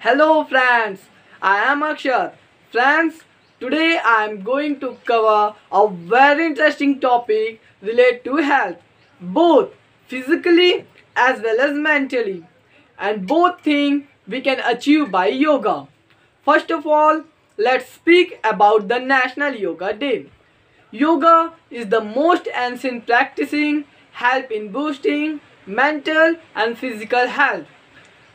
Hello friends, I am Akshat. Friends, today I am going to cover a very interesting topic related to health, both physically as well as mentally, and both things we can achieve by yoga. First of all, let's speak about the National Yoga Day. Yoga is the most ancient practicing help in boosting mental and physical health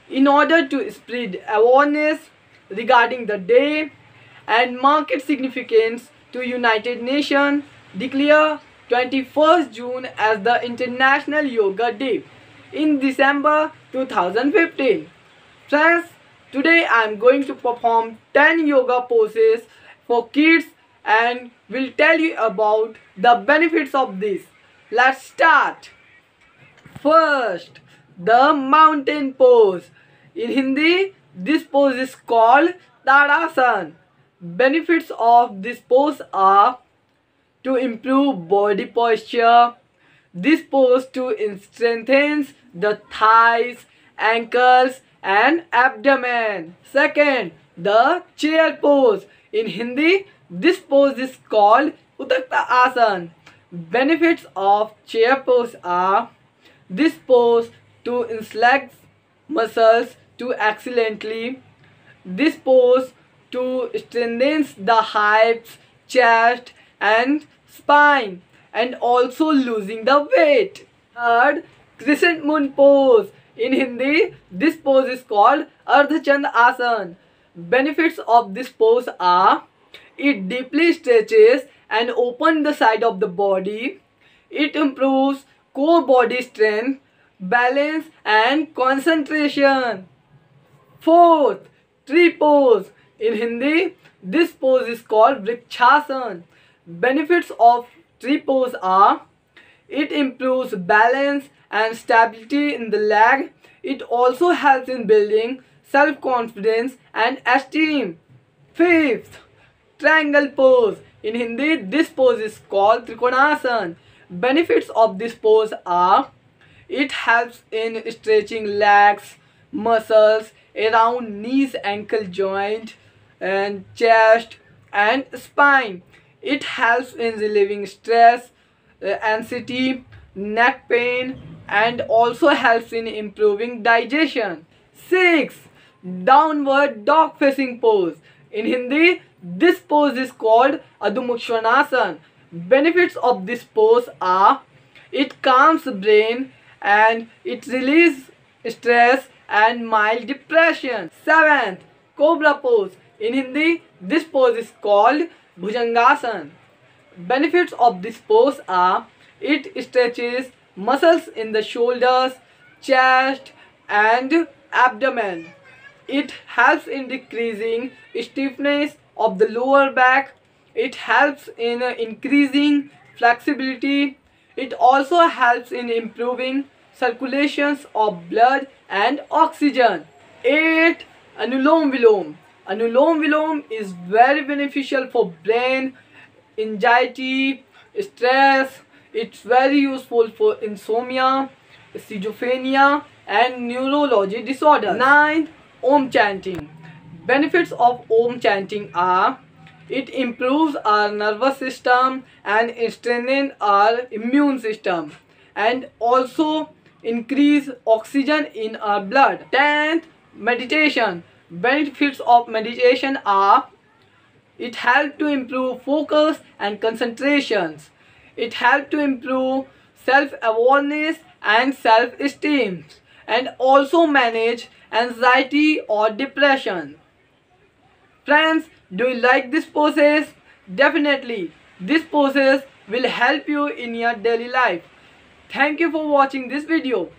in order to spread awareness regarding the day and market significance to United Nations declare 21st June as the International Yoga Day in December 2015. Friends, today I am going to perform 10 yoga poses for kids and will tell you about the benefits of this. Let's start. First, the mountain pose. In Hindi, this pose is called Tadasana. Benefits of this pose are to improve body posture. This pose to strengthens the thighs, ankles and abdomen. Second, the chair pose. In Hindi, this pose is called Uttakta. Benefits of chair pose are this pose to inflect muscles to excellently. This pose to strengthen the hips, chest and spine and also losing the weight. Third, crescent moon pose. In Hindi, this pose is called Ardhachand Asan. Benefits of this pose are it deeply stretches and opens the side of the body. It improves core body strength, balance and concentration. Fourth, tree pose. In Hindi, this pose is called Vrikshasana. Benefits of tree pose are it improves balance and stability in the leg. It also helps in building self-confidence and esteem. Fifth, triangle pose. In Hindi, this pose is called Trikonasana. Benefits of this pose are it helps in stretching legs, muscles around knees, ankle joint and chest and spine. It helps in relieving stress, uh, anxiety, neck pain and also helps in improving digestion. 6. Downward dog facing pose. In Hindi, this pose is called Svanasana. Benefits of this pose are it calms brain and it releases stress and mild depression. Seventh, Cobra pose. In Hindi, this pose is called Bhujangasana. Benefits of this pose are it stretches muscles in the shoulders, chest and abdomen. It helps in decreasing stiffness of the lower back it helps in increasing flexibility. It also helps in improving circulations of blood and oxygen. 8. Anulom Vilom. Anulom Vilom is very beneficial for brain, anxiety, stress. It's very useful for insomnia, schizophrenia and neurology disorder. 9. Om chanting. Benefits of Om chanting are it improves our nervous system and strengthens our immune system and also increase oxygen in our blood. 10th, meditation. Benefits of meditation are it helps to improve focus and concentrations. It helps to improve self-awareness and self-esteem and also manage anxiety or depression. Friends, do you like this poses? Definitely, this poses will help you in your daily life. Thank you for watching this video.